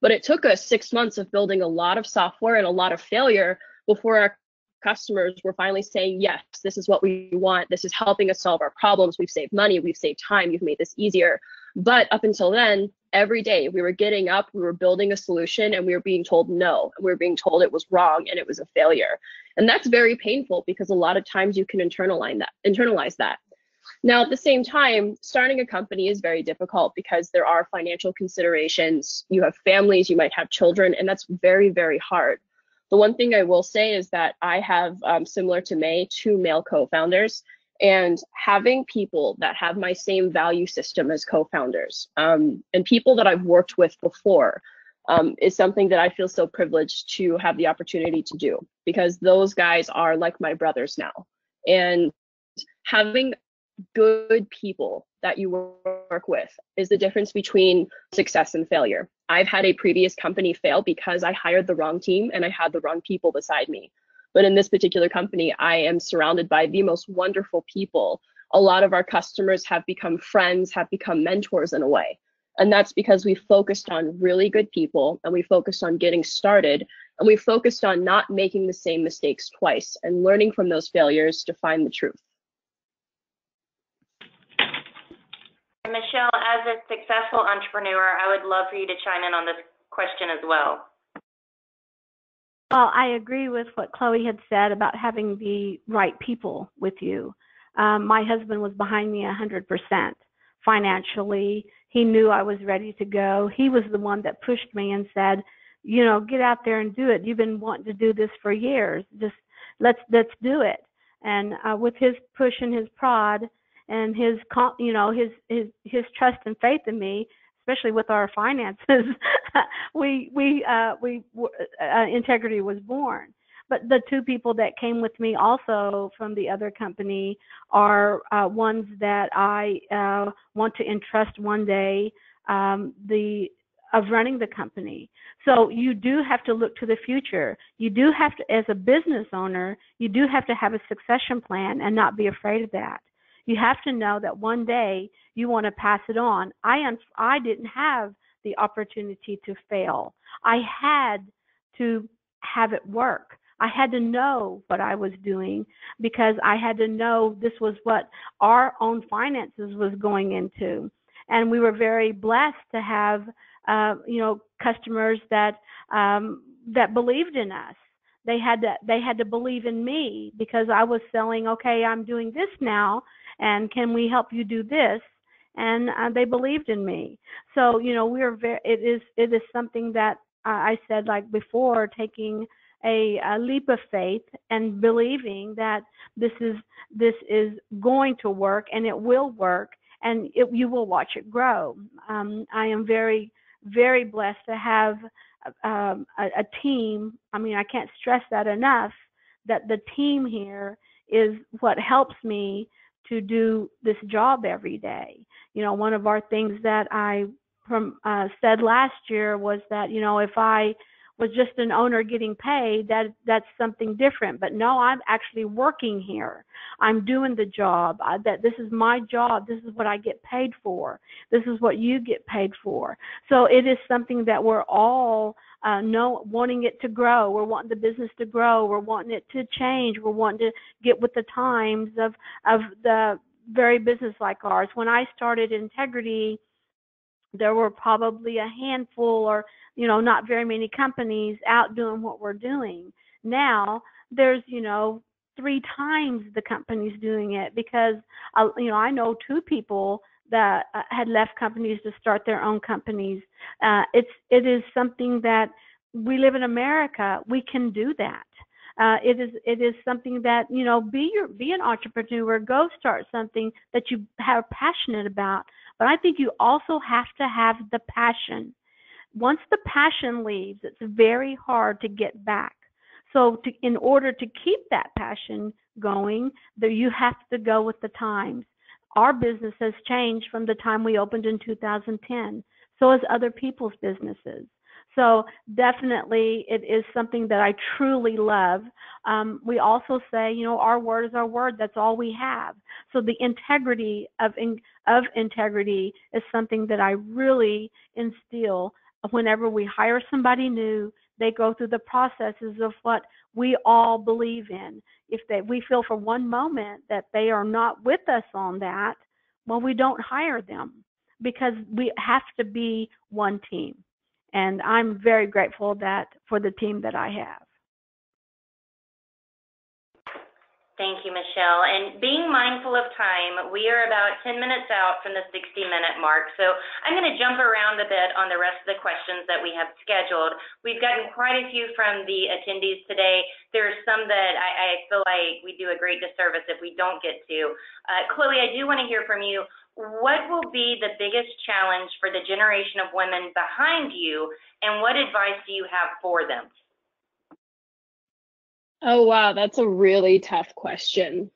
But it took us six months of building a lot of software and a lot of failure before our customers were finally saying, yes, this is what we want. This is helping us solve our problems. We've saved money. We've saved time. You've made this easier. But up until then, every day we were getting up, we were building a solution, and we were being told no. We were being told it was wrong and it was a failure. And that's very painful because a lot of times you can internalize that. Internalize that. Now, at the same time, starting a company is very difficult because there are financial considerations. You have families, you might have children, and that's very, very hard. The one thing I will say is that I have, um, similar to May, two male co founders, and having people that have my same value system as co-founders um, and people that I've worked with before um, is something that I feel so privileged to have the opportunity to do. because those guys are like my brothers now. And having good people that you work with is the difference between success and failure. I've had a previous company fail because I hired the wrong team and I had the wrong people beside me. But in this particular company, I am surrounded by the most wonderful people. A lot of our customers have become friends, have become mentors in a way. And that's because we focused on really good people and we focused on getting started and we focused on not making the same mistakes twice and learning from those failures to find the truth. Michelle, as a successful entrepreneur, I would love for you to chime in on this question as well. Well, I agree with what Chloe had said about having the right people with you. Um, my husband was behind me 100% financially. He knew I was ready to go. He was the one that pushed me and said, you know, get out there and do it. You've been wanting to do this for years. Just let's let's do it. And uh, with his push and his prod and his, you know, his his his trust and faith in me, especially with our finances, [LAUGHS] we we uh, we uh, integrity was born. But the two people that came with me also from the other company are uh, ones that I uh, want to entrust one day um, the of running the company. So you do have to look to the future. You do have to, as a business owner, you do have to have a succession plan and not be afraid of that. You have to know that one day you want to pass it on. I I didn't have the opportunity to fail. I had to have it work. I had to know what I was doing because I had to know this was what our own finances was going into. And we were very blessed to have, uh, you know, customers that um, that believed in us. They had to they had to believe in me because I was selling. Okay, I'm doing this now, and can we help you do this? And uh, they believed in me. So you know, we're very. It is it is something that I said like before, taking a, a leap of faith and believing that this is this is going to work and it will work and it, you will watch it grow. Um, I am very very blessed to have um, a, a team. I mean, I can't stress that enough. That the team here is what helps me to do this job every day. You know, one of our things that I from uh, said last year was that you know if I was just an owner getting paid, that that's something different. But no, I'm actually working here. I'm doing the job. I, that this is my job. This is what I get paid for. This is what you get paid for. So it is something that we're all uh, know, wanting it to grow. We're wanting the business to grow. We're wanting it to change. We're wanting to get with the times of of the very business like ours. When I started Integrity, there were probably a handful or you know, not very many companies out doing what we're doing. Now there's, you know, three times the companies doing it because, uh, you know, I know two people that uh, had left companies to start their own companies. Uh, it's it is something that we live in America. We can do that. Uh, it is it is something that you know be your be an entrepreneur. Go start something that you are passionate about. But I think you also have to have the passion once the passion leaves, it's very hard to get back. So, to, in order to keep that passion going, there you have to go with the times. Our business has changed from the time we opened in 2010. So has other people's businesses. So definitely, it is something that I truly love. Um, we also say, you know, our word is our word. That's all we have. So the integrity of in, of integrity is something that I really instill whenever we hire somebody new, they go through the processes of what we all believe in. If they, we feel for one moment that they are not with us on that, well, we don't hire them because we have to be one team. And I'm very grateful that for the team that I have. Thank you, Michelle. And being mindful of time, we are about 10 minutes out from the 60 minute mark. So I'm going to jump around a bit on the rest of the questions that we have scheduled. We've gotten quite a few from the attendees today. There are some that I, I feel like we do a great disservice if we don't get to. Uh, Chloe, I do want to hear from you. What will be the biggest challenge for the generation of women behind you, and what advice do you have for them? Oh wow, that's a really tough question.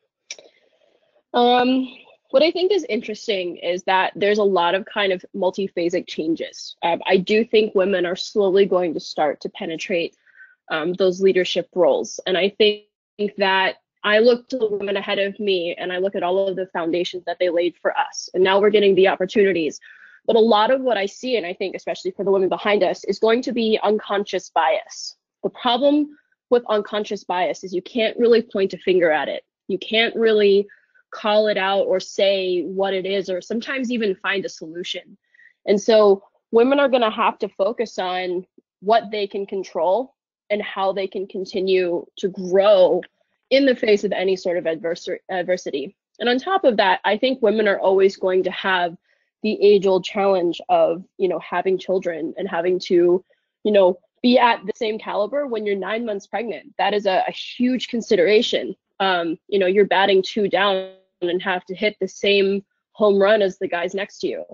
Um, what I think is interesting is that there's a lot of kind of multiphasic changes. Um, I do think women are slowly going to start to penetrate um, those leadership roles, and I think that I look to the women ahead of me and I look at all of the foundations that they laid for us, and now we're getting the opportunities. But a lot of what I see, and I think especially for the women behind us, is going to be unconscious bias. The problem with unconscious bias is you can't really point a finger at it. You can't really call it out or say what it is, or sometimes even find a solution. And so women are going to have to focus on what they can control and how they can continue to grow in the face of any sort of adversity. And on top of that, I think women are always going to have the age old challenge of, you know, having children and having to, you know, be at the same caliber when you're nine months pregnant. That is a, a huge consideration. Um, you know, you're batting two down and have to hit the same home run as the guys next to you.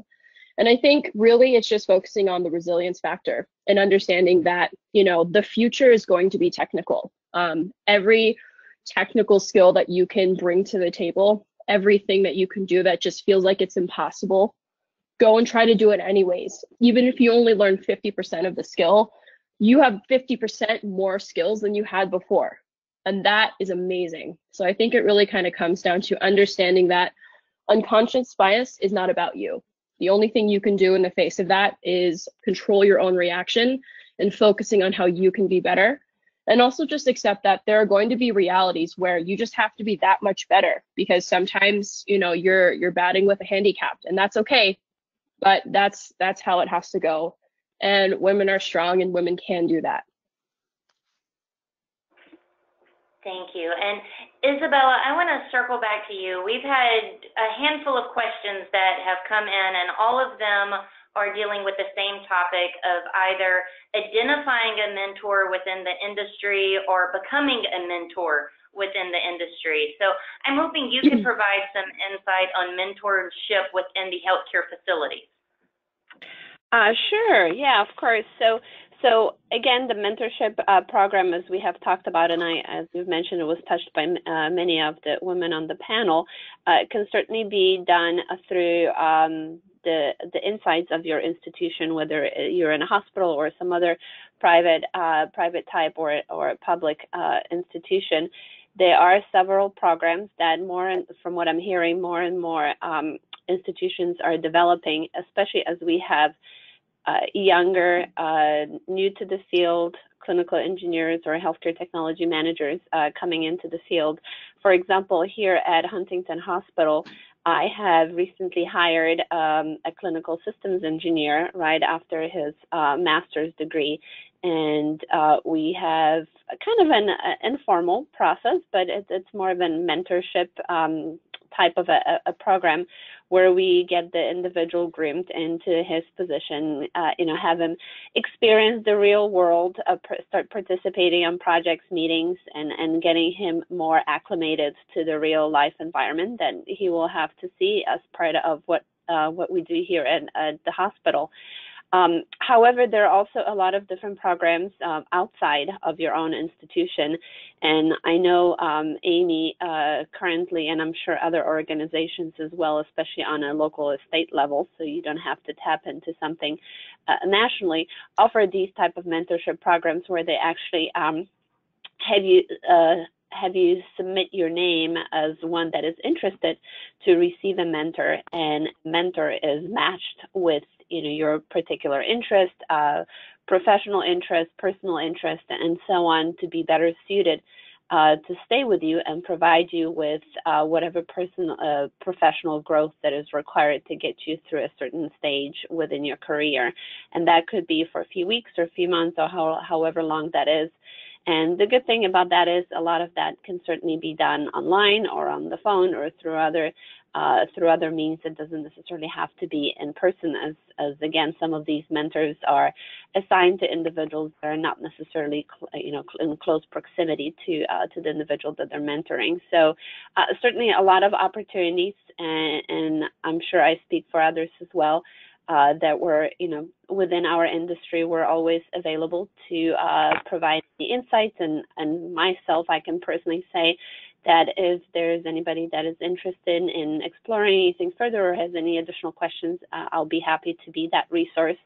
And I think really it's just focusing on the resilience factor and understanding that, you know, the future is going to be technical. Um, every technical skill that you can bring to the table, everything that you can do that just feels like it's impossible, go and try to do it anyways. Even if you only learn 50% of the skill, you have 50% more skills than you had before. And that is amazing. So I think it really kind of comes down to understanding that unconscious bias is not about you. The only thing you can do in the face of that is control your own reaction and focusing on how you can be better. And also just accept that there are going to be realities where you just have to be that much better because sometimes, you know, you're you're batting with a handicap and that's okay. But that's that's how it has to go. And women are strong and women can do that. Thank you. And Isabella, I want to circle back to you. We've had a handful of questions that have come in, and all of them are dealing with the same topic of either identifying a mentor within the industry or becoming a mentor within the industry. So I'm hoping you can mm. provide some insight on mentorship within the healthcare facilities. Uh, sure. Yeah, of course. So so again, the mentorship uh, program, as we have talked about, and I, as you've mentioned, it was touched by uh, many of the women on the panel, uh, can certainly be done through um, the the insights of your institution, whether you're in a hospital or some other private uh, private type or or public uh, institution. There are several programs that more, from what I'm hearing, more and more um, institutions are developing, especially as we have uh, younger, uh, new to the field clinical engineers or healthcare technology managers uh, coming into the field. For example, here at Huntington Hospital, I have recently hired um, a clinical systems engineer right after his uh, master's degree. And uh, we have kind of an uh, informal process, but it's, it's more of a mentorship um, type of a, a, program where we get the individual groomed into his position, uh, you know, have him experience the real world, uh, start participating on projects, meetings, and, and getting him more acclimated to the real life environment that he will have to see as part of what uh, what we do here at, at the hospital. Um, however, there are also a lot of different programs uh, outside of your own institution. And I know um, AAMI uh, currently, and I'm sure other organizations as well, especially on a local or state level, so you don't have to tap into something uh, nationally, offer these type of mentorship programs where they actually um, have you uh, have you submit your name as one that is interested to receive a mentor and mentor is matched with you know your particular interest, uh, professional interest, personal interest, and so on to be better suited uh, to stay with you and provide you with uh, whatever personal uh, professional growth that is required to get you through a certain stage within your career, and that could be for a few weeks or a few months or how, however long that is. And the good thing about that is a lot of that can certainly be done online or on the phone or through other uh, through other means. It doesn't necessarily have to be in person, as as again some of these mentors are assigned to individuals that are not necessarily you know in close proximity to uh, to the individual that they're mentoring. So uh, certainly a lot of opportunities, and, and I'm sure I speak for others as well. Uh, that were, you know, within our industry, we're always available to uh, provide the insights. And, and myself, I can personally say that if there's anybody that is interested in exploring anything further or has any additional questions, uh, I'll be happy to be that resource.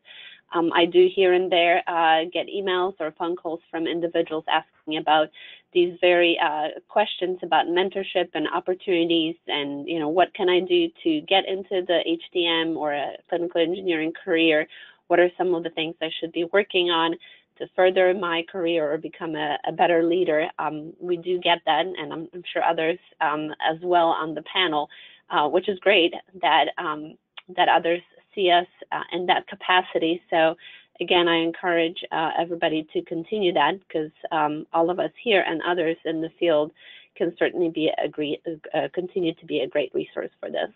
Um, I do here and there uh, get emails or phone calls from individuals asking about these very uh, questions about mentorship and opportunities and, you know, what can I do to get into the HTM or a clinical engineering career? What are some of the things I should be working on to further my career or become a, a better leader? Um, we do get that, and I'm, I'm sure others um, as well on the panel, uh, which is great that um, that others see us uh, in that capacity. So again, I encourage uh, everybody to continue that because um, all of us here and others in the field can certainly be a great, uh, continue to be a great resource for this.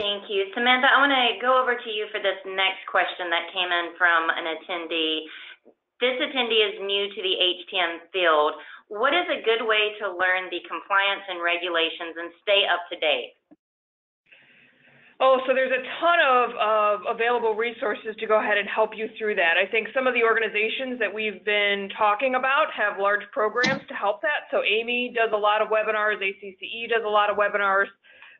Thank you. Samantha, I want to go over to you for this next question that came in from an attendee. This attendee is new to the HTM field. What is a good way to learn the compliance and regulations and stay up to date? Oh, so there's a ton of, of available resources to go ahead and help you through that. I think some of the organizations that we've been talking about have large programs to help that. So AAMI does a lot of webinars, ACCE does a lot of webinars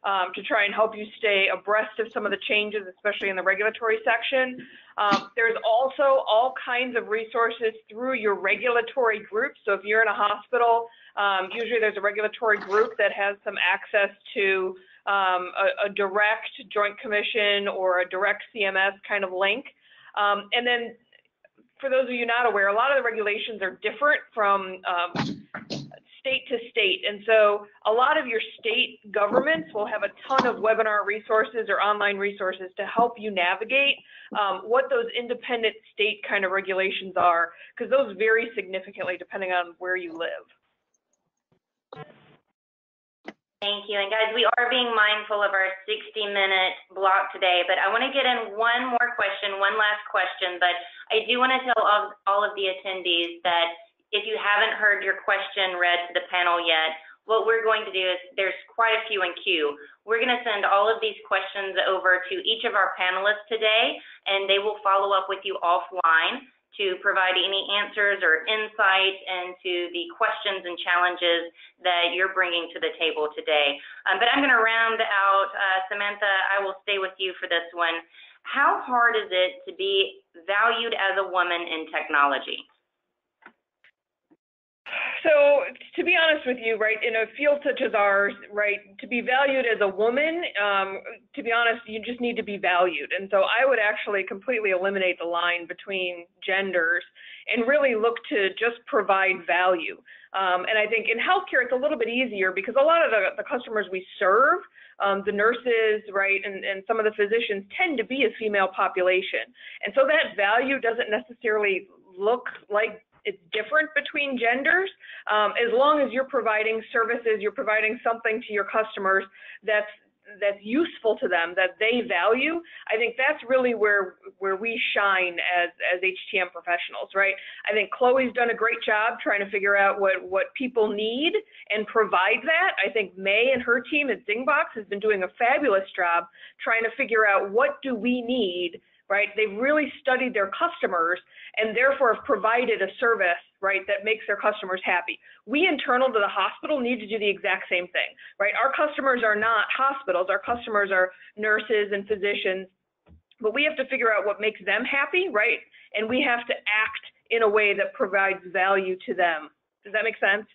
um, to try and help you stay abreast of some of the changes, especially in the regulatory section. Um, there's also all kinds of resources through your regulatory group. So if you're in a hospital, um, usually there's a regulatory group that has some access to um, a, a, direct Joint Commission or a direct CMS kind of link. Um, and then for those of you not aware, a lot of the regulations are different from um, state to state. And so a lot of your state governments will have a ton of webinar resources or online resources to help you navigate um, what those independent state kind of regulations are, because those vary significantly depending on where you live. Thank you. And guys, we are being mindful of our 60 minute block today, but I want to get in one more question, one last question. But I do want to tell all, all of the attendees that if you haven't heard your question read to the panel yet, what we're going to do is there's quite a few in queue. We're going to send all of these questions over to each of our panelists today, and they will follow up with you offline to provide any answers or insight into the questions and challenges that you're bringing to the table today. Um, but I'm going to round out, uh, Samantha, I will stay with you for this one. How hard is it to be valued as a woman in technology? So to be honest with you, right, in a field such as ours, right, to be valued as a woman, um, to be honest, you just need to be valued. And so I would actually completely eliminate the line between genders and really look to just provide value. Um, and I think in healthcare, it's a little bit easier because a lot of the, the customers we serve, um, the nurses, right, and, and some of the physicians tend to be a female population. And so that value doesn't necessarily look like it's different between genders. Um, as long as you're providing services, you're providing something to your customers that's that's useful to them that they value i think that's really where where we shine as as htm professionals right i think chloe's done a great job trying to figure out what what people need and provide that i think may and her team at zingbox has been doing a fabulous job trying to figure out what do we need right? They've really studied their customers and therefore have provided a service, right, that makes their customers happy. We internal to the hospital need to do the exact same thing, right? Our customers are not hospitals, our customers are nurses and physicians, but we have to figure out what makes them happy, right? And we have to act in a way that provides value to them. Does that make sense?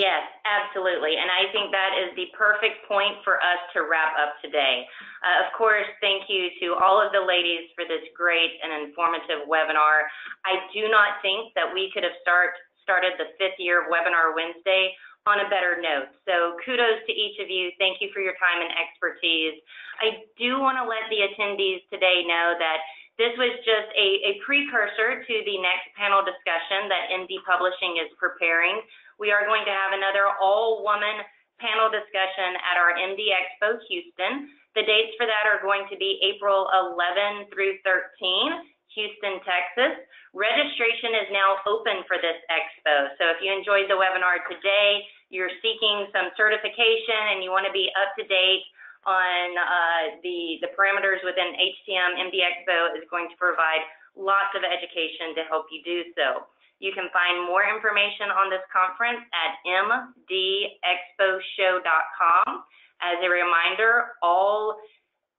Yes, absolutely. And I think that is the perfect point for us to wrap up today. Uh, of course, thank you to all of the ladies for this great and informative webinar. I do not think that we could have start, started the fifth year of Webinar Wednesday on a better note. So kudos to each of you. Thank you for your time and expertise. I do want to let the attendees today know that this was just a, a precursor to the next panel discussion that MD Publishing is preparing we are going to have another all-woman panel discussion at our MD Expo Houston. The dates for that are going to be April 11 through 13, Houston, Texas. Registration is now open for this expo. So if you enjoyed the webinar today, you're seeking some certification and you want to be up to date on uh, the, the parameters within HTM. MD Expo is going to provide lots of education to help you do so. You can find more information on this conference at mdexposhow.com. As a reminder, all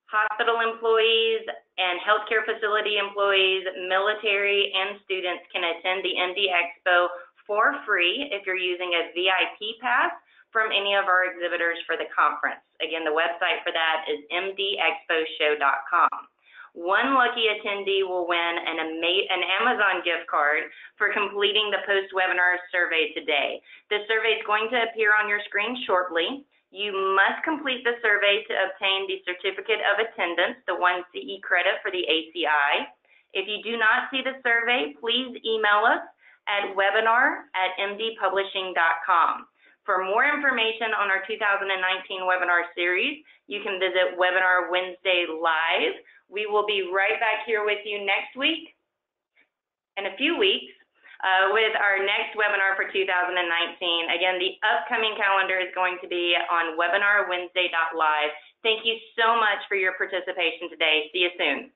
hospital employees and healthcare facility employees, military, and students can attend the MD Expo for free if you're using a VIP pass from any of our exhibitors for the conference. Again, the website for that is mdexposhow.com. One lucky attendee will win an, an Amazon gift card for completing the post-webinar survey today. The survey is going to appear on your screen shortly. You must complete the survey to obtain the certificate of attendance, the one CE credit for the ACI. If you do not see the survey, please email us at webinar at mdpublishing.com. For more information on our 2019 webinar series, you can visit Webinar Wednesday Live. We will be right back here with you next week, in a few weeks, uh, with our next webinar for 2019. Again, the upcoming calendar is going to be on webinarwednesday.live. Thank you so much for your participation today. See you soon.